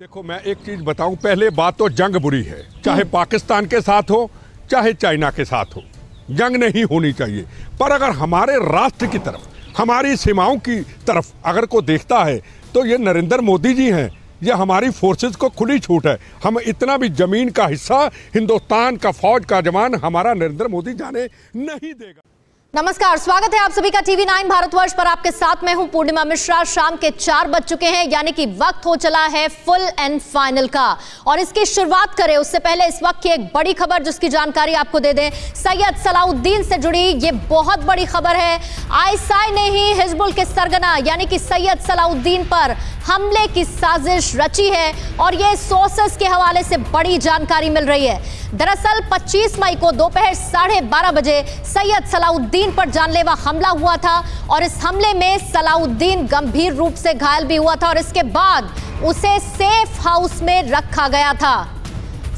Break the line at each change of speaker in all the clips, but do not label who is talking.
देखो, मैं एक चीज़ बताऊँ, पहले बात तो जंग बुरी है। चाहे पाकिस्तान के साथ हो, चाहे चाइना के साथ हो, जंग नहीं होनी चाहिए। पर अगर हमारे राष्ट्र की तरफ़, हमारी सीमाओं की तरफ़ अगर को देखता है तो ये नरेंद्र मोदी जी हैं। ये हमारी फोर्सेस को खुली छूट है। हम इतना भी ज़मीन का हिस्सा, हिंदुस्तान का फौज का जवान हमारा नरेंद्र मोदी जाने नहीं देगा।
नमस्कार, स्वागत है आप सभी का टीवी नाइन भारतवर्ष पर। आपके साथ मैं हूँ पूर्णिमा मिश्रा। शाम के चार बज चुके हैं, यानी कि वक्त हो चला है फुल एंड फाइनल का। और इसकी शुरुआत करें, उससे पहले इस वक्त की एक बड़ी खबर जिसकी जानकारी आपको दे दें। सैयद सलाउद्दीन से जुड़ी ये बहुत बड़ी खबर है। आईएसआई ने ही हिजबुल के सरगना, यानी कि सैयद सलाउद्दीन पर हमले की साजिश रची है और ये सोर्सेस के हवाले से बड़ी जानकारी मिल रही है। दरअसल 25 मई को दोपहर साढ़े बारह बजे सैयद सलाउद्दीन पर जानलेवा हमला हुआ था और इस हमले में सलाउद्दीन गंभीर रूप से घायल भी हुआ था और इसके बाद उसे सेफ़ हाउस में रखा गया था।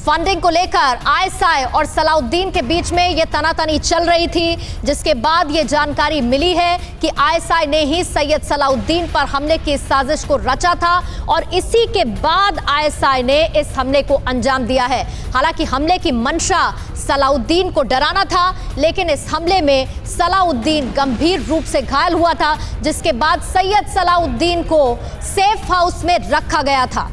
फंडिंग को लेकर आईएसआई और सलाउद्दीन के बीच में यह तनातनी चल रही थी, जिसके बाद यह जानकारी मिली है कि आईएसआई ने ही सैयद सलाउद्दीन पर हमले की साजिश को रचा था और इसी के बाद आईएसआई ने इस हमले को अंजाम दिया है। हालाँकि हमले की मंशा सलाउद्दीन को डराना था, लेकिन इस हमले में सलाउद्दीन गंभीर रूप से घायल हुआ था, जिसके बाद सैयद सलाउद्दीन को सेफ़ हाउस में रखा गया था।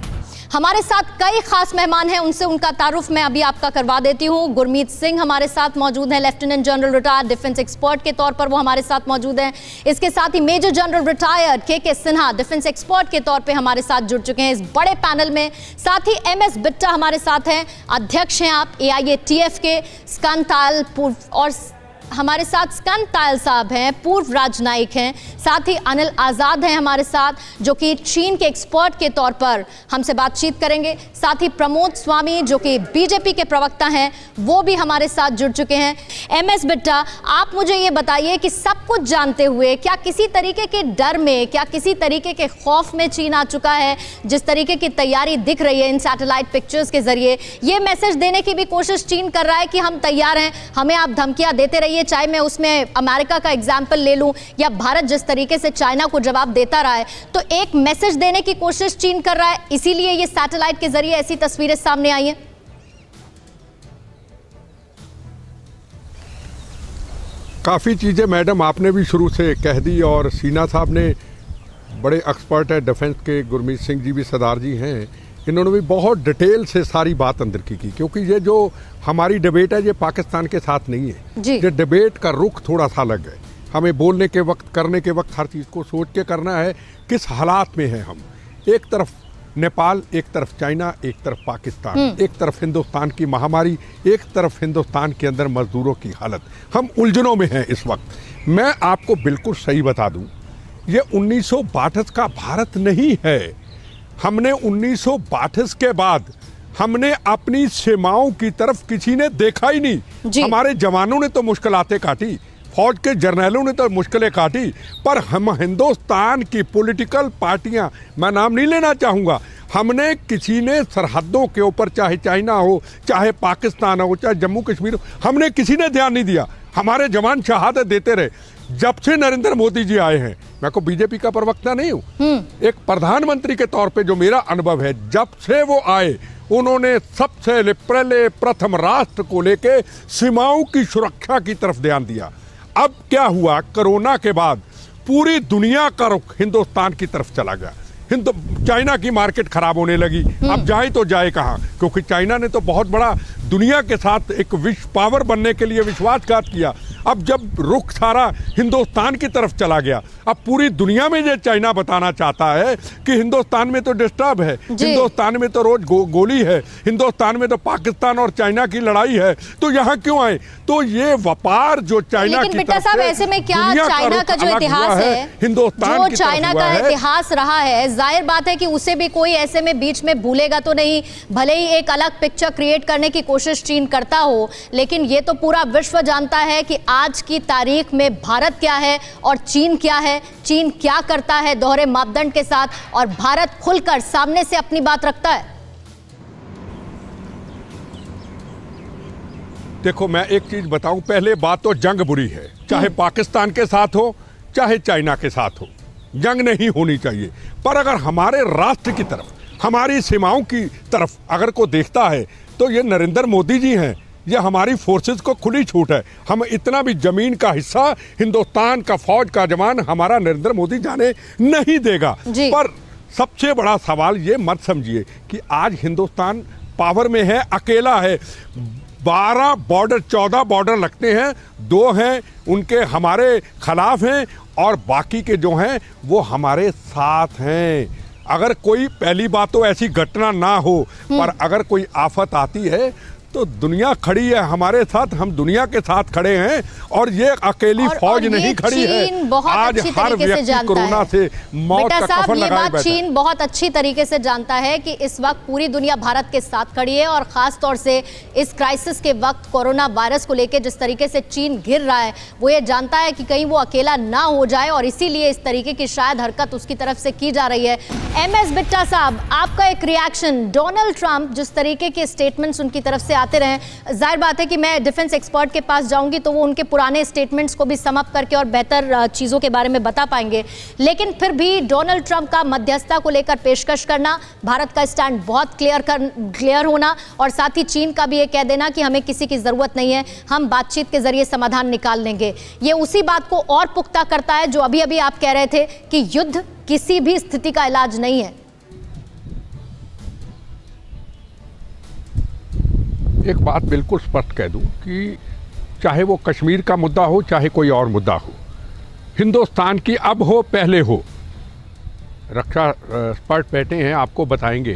हमारे साथ कई खास मेहमान हैं, उनसे उनका तारुफ मैं अभी आपका करवा देती हूँ। गुरमीत सिंह हमारे साथ मौजूद हैं, lieutenant general retired defence expert के तौर पर वो हमारे साथ मौजूद हैं। इसके साथ ही मेजर जनरल रिटायर्ड के के सिन्हा डिफेंस एक्सपर्ट के तौर पर हमारे साथ जुड़ चुके हैं। इस बड़े पैनल में साथ ही एम एस बिट्टा हमारे साथ हैं, अध्यक्ष हैं आप, ए आई ए टी एफ़ के स्कंताल और हमारे साथ स्कन तायल साहब हैं, पूर्व राजनायिक हैं, साथ ही अनिल आज़ाद हैं हमारे साथ, जो कि चीन के एक्सपर्ट के तौर पर हमसे बातचीत करेंगे। साथ ही प्रमोद स्वामी, जो कि बीजेपी के प्रवक्ता हैं, वो भी हमारे साथ जुड़ चुके हैं। एम एस बिट्टा, आप मुझे ये बताइए कि सब कुछ जानते हुए क्या किसी तरीके के डर में, क्या किसी तरीके के खौफ में चीन आ चुका है? जिस तरीके की तैयारी दिख रही है इन सैटेलाइट पिक्चर्स के ज़रिए, ये मैसेज देने की भी कोशिश चीन कर रहा है कि हम तैयार हैं। हमें आप धमकियाँ देते रहिए। चाहे मैं उसमें अमेरिका का एग्ज़ाम्पल ले लूँ या भारत जिस तरीके से चाइना को जवाब देता रहा है तो एक मैसेज देने की कोशिश चीन कर रहा है। इसीलिए ये सैटेलाइट के ज़रिए ऐसी तस्वीरें सामने आई हैं।
काफ़ी चीज़ें मैडम आपने भी शुरू से कह दी और सीना साहब ने बड़े एक्सपर्ट है डिफेंस के गुरमीत सिंह जी भी, सरदार जी हैं। इन्होंने भी बहुत डिटेल से सारी बात अंदर की की क्योंकि ये जो हमारी डिबेट है ये पाकिस्तान के साथ नहीं है।
जी।
ये डिबेट का रुख थोड़ा सा अलग है। हमें बोलने के वक्त करने के वक्त हर चीज़ को सोच के करना है किस हालात में हैं हम। एक तरफ़ नेपाल एक तरफ़ चाइना एक तरफ़ पाकिस्तान एक तरफ़ हिंदुस्तान की महामारी एक तरफ़ हिंदुस्तान के अंदर मजदूरों की हालत। हम उलझनों में हैं इस वक्त। मैं आपको बिल्कुल सही बता दूँ ये उन्नीस का भारत नहीं है। हमने उन्नीस के बाद हमने अपनी सीमाओं की तरफ़ किसी ने देखा ही नहीं। हमारे जवानों ने तो मुश्किलातें काटी फौज के जर्नैलों ने तो मुश्किलें काटी पर हम हिंदुस्तान की पॉलिटिकल पार्टियाँ मैं नाम नहीं लेना चाहूँगा हमने किसी ने सरहदों के ऊपर चाहे चाइना हो चाहे पाकिस्तान हो चाहे जम्मू कश्मीर हो हमने किसी ने ध्यान नहीं दिया। हमारे जवान शहादत देते रहे। जब से नरेंद्र मोदी जी आए हैं मैं को बीजेपी का प्रवक्ता नहीं हूँ। एक प्रधानमंत्री के तौर पे जो मेरा अनुभव है जब से वो आए उन्होंने सबसे पहले प्रथम राष्ट्र को लेके सीमाओं की सुरक्षा की तरफ़ ध्यान दिया। अब क्या हुआ कोरोना के बाद पूरी दुनिया का रुख हिंदुस्तान की तरफ़ चला गया। हिंदु चाइना की मार्केट खराब होने लगी। अब जाए तो जाए कहाँ क्योंकि चाइना ने तो बहुत बड़ा दुनिया के साथ एक विश्व पावर बनने के लिए विश्वासघात किया। अब जब रुख सारा हिंदुस्तान की तरफ़ चला गया अब पूरी दुनिया में ये चाइना बताना चाहता है कि हिंदुस्तान में तो डिस्टर्ब है हिंदुस्तान में तो रोज गो, गोली है हिंदुस्तान में तो पाकिस्तान और चाइना की लड़ाई है तो यहाँ क्यों आए? तो ये व्यापार जो चाइना की तरफ़
ऐसे में क्या चाइना का जो इतिहास है
हिंदुस्तान
जो चाइना का इतिहास रहा है ज़ाहिर बात है कि उसे भी कोई ऐसे में बीच में भूलेगा तो नहीं भले ही एक अलग पिक्चर क्रिएट करने की कोशिश चीन करता हो लेकिन ये तो पूरा विश्व जानता है कि आज की तारीख में भारत क्या है और चीन क्या है? चीन क्या करता है? दोहरे मापदंड के साथ और भारत खुलकर सामने से अपनी बात रखता है।
देखो, मैं एक चीज़ बताऊँ, पहले बात तो जंग बुरी है। चाहे पाकिस्तान के साथ हो, चाहे चाइना के साथ हो, जंग नहीं होनी चाहिए। पर अगर हमारे राष्ट्र की तरफ़, हमारी सीमाओं की तरफ़ अगर को देखता है तो ये नरेंद्र मोदी जी हैं। ये हमारी फोर्सेस को खुली छूट है। हम इतना भी ज़मीन का हिस्सा हिंदुस्तान का फौज का जवान हमारा नरेंद्र मोदी जाने नहीं देगा। पर सबसे बड़ा सवाल ये मत समझिए कि आज हिंदुस्तान पावर में है अकेला है। बारह बॉर्डर चौदह बॉर्डर लगते हैं दो हैं उनके हमारे खिलाफ हैं और बाकी के जो हैं वो हमारे साथ हैं। अगर कोई पहली बात तो ऐसी घटना ना हो पर अगर कोई आफत आती है तो दुनिया खड़ी है हमारे साथ हम दुनिया के साथ खड़े हैं और ये अकेली
और-
फौज
और
नहीं खड़ी है।
बहुत
आज
अच्छी
हर व्यक्ति कोरोना से मौत का कफन
ये
लगाए
बात चीन बहुत अच्छी तरीके से जानता है कि इस वक्त पूरी दुनिया भारत के साथ खड़ी है और खास तौर से इस क्राइसिस के वक्त कोरोना वायरस को लेकर जिस तरीके से चीन घिर रहा है वो ये जानता है कि कहीं वो अकेला ना हो जाए और इसीलिए इस तरीके की शायद हरकत उसकी तरफ़ से की जा रही है। एम एस बिट्टा साहब आपका एक रिएक्शन डोनाल्ड ट्रंप जिस तरीके के स्टेटमेंट्स उनकी तरफ़ से आते रहे। ज़ाहिर बात है कि मैं डिफेंस एक्सपर्ट के पास जाऊँगी तो वो उनके पुराने स्टेटमेंट्स को भी समअप करके और बेहतर चीज़ों के बारे में बता पाएँगे। लेकिन फिर भी डोनाल्ड ट्रंप का मध्यस्थता को लेकर पेशकश करना, भारत का स्टैंड बहुत क्लियर कर क्लियर होना और साथ ही चीन का भी ये कह देना कि हमें किसी की ज़रूरत नहीं है, हम बातचीत के ज़रिए समाधान निकाल लेंगे। ये उसी बात को और पुख्ता करता है जो अभी अभी आप कह रहे थे कि युद्ध किसी भी स्थिति का इलाज नहीं है।
एक बात बिल्कुल स्पष्ट कह दूँ कि चाहे वो कश्मीर का मुद्दा हो चाहे कोई और मुद्दा हो हिंदुस्तान की अब हो पहले हो रक्षा एक्सपर्ट बैठे हैं आपको बताएँगे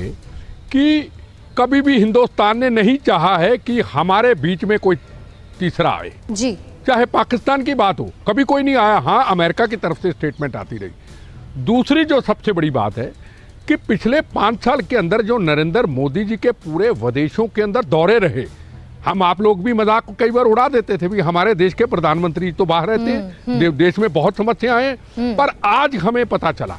कि कभी भी हिंदुस्तान ने नहीं चाहा है कि हमारे बीच में कोई तीसरा आए।
जी।
चाहे पाकिस्तान की बात हो कभी कोई नहीं आया। हाँ अमेरिका की तरफ़ से स्टेटमेंट आती रही। दूसरी जो सबसे बड़ी बात है कि पिछले पाँच साल के अंदर जो नरेंद्र मोदी जी के पूरे विदेशों के अंदर दौरे रहे हम आप लोग भी मज़ाक को कई बार उड़ा देते थे भी हमारे देश के प्रधानमंत्री तो बाहर रहते हैं दे- देश में बहुत समस्याएँ हैं पर आज हमें पता चला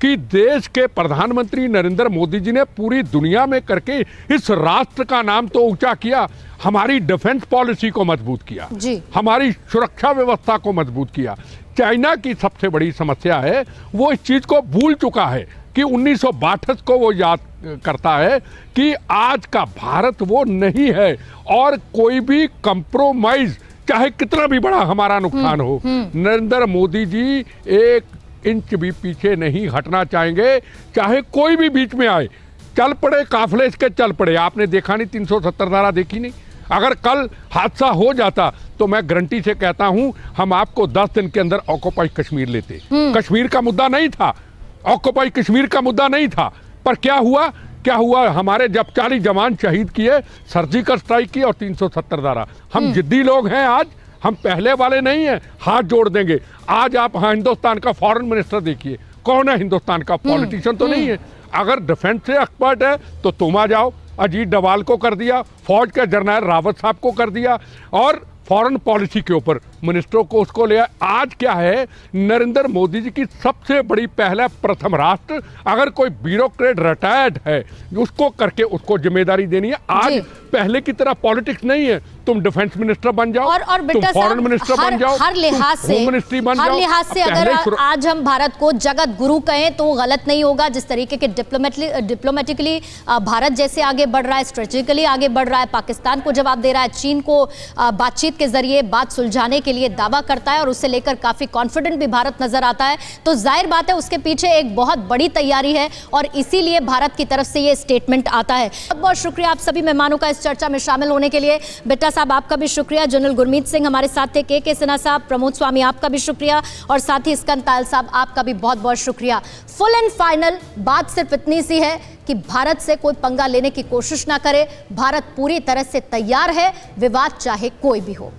कि देश के प्रधानमंत्री नरेंद्र मोदी जी ने पूरी दुनिया में करके इस राष्ट्र का नाम तो ऊँचा किया हमारी डिफेंस पॉलिसी को मज़बूत किया
जी।
हमारी सुरक्षा व्यवस्था को मज़बूत किया। चाइना की सबसे बड़ी समस्या है वो इस चीज़ को भूल चुका है कि उन्नीस को वो याद करता है कि आज का भारत वो नहीं है और कोई भी कंप्रोमाइज चाहे कितना भी बड़ा हमारा नुकसान हो नरेंद्र मोदी जी एक इंच भी पीछे नहीं हटना चाहेंगे चाहे कोई भी बीच में आए। चल पड़े काफले इसके चल पड़े। आपने देखा नहीं 370 धारा देखी नहीं। अगर कल हादसा हो जाता तो मैं गारंटी से कहता हूँ हम आपको 10 दिन के अंदर ऑक्यूपाई कश्मीर लेते। कश्मीर का मुद्दा नहीं था। ऑक्यूपाई कश्मीर का मुद्दा नहीं था। पर क्या हुआ? क्या हुआ? हमारे जब 40 जवान शहीद किए सर्जिकल स्ट्राइक की और 370 धारा। हम जिद्दी लोग हैं आज हम पहले वाले नहीं हैं हाथ जोड़ देंगे। आज आप हाँ हिंदुस्तान का फॉरेन मिनिस्टर देखिए। कौन है हिंदुस्तान का? पॉलिटिशियन तो नहीं है। अगर डिफेंस से एक्सपर्ट है तो तुम आ जाओ। अजीत डवाल को कर दिया फौज के जर्नल रावत साहब को कर दिया और फॉरेन पॉलिसी के ऊपर। मिनिस्टरों को उसको लिया आज क्या है? नरेंद्र मोदी जी की सबसे बड़ी पहला प्रथम राष्ट्र अगर कोई ब्यूरोक्रेट रिटायर्ड है उसको करके उसको ज़िम्मेदारी देनी है। आज पहले की तरह पॉलिटिक्स नहीं है। तुम डिफेंस मिनिस्टर बन जाओ।
और और
तुम फॉरेन मिनिस्टर
हर,
बन जाओ।
हर लिहाज से
मिनिस्ट्री बन
हर
जाओ।
लिहाज से अगर आज हम भारत को जगत गुरु कहें तो गलत नहीं होगा। जिस तरीके के डिप्लोमेटिकली भारत जैसे आगे बढ़ रहा है स्ट्रेटेजिकली आगे बढ़ रहा है पाकिस्तान को जवाब दे रहा है चीन को बातचीत के ज़रिए बात सुलझाने के लिए दावा करता है और उससे लेकर काफ़ी कॉन्फिडेंट भी भारत नज़र आता है। तो ज़ाहिर बात है, उसके पीछे एक बहुत बड़ी तैयारी है और इसीलिए भारत की तरफ़ से ये स्टेटमेंट आता है। बहुत बहुत शुक्रिया आप सभी मेहमानों का इस चर्चा में शामिल होने के लिए। बेटा साहब, आपका भी शुक्रिया। जनरल गुरमीत सिंह हमारे साथ थे, के के सिन्हा साहब, प्रमोद स्वामी, आपका भी शुक्रिया। और साथ ही स्कंद तायल साहब, आपका भी बहुत बहुत शुक्रिया। फुल एंड फाइनल बात सिर्फ़ इतनी सी है कि भारत से कोई पंगा लेने की कोशिश ना करे। भारत पूरी तरह से तैयार है, विवाद चाहे कोई भी हो।